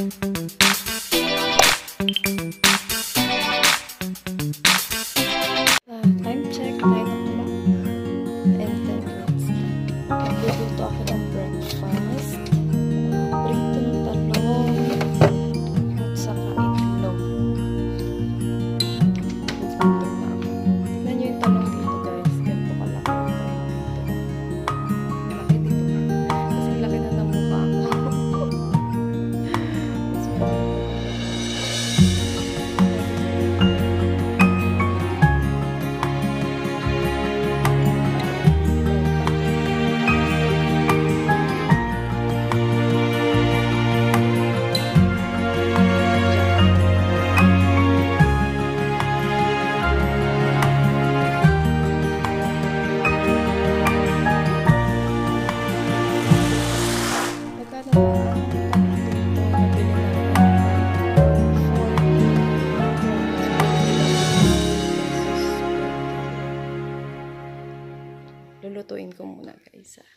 time check 9 o'clock and 10 minutes. And we will talk about lulutuin ko muna guys ah.